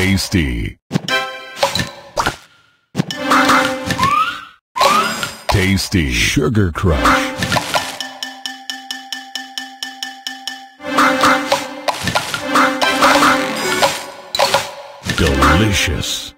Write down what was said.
Tasty. Tasty. Sugar Crush. Delicious.